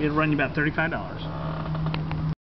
It'll run you about $35.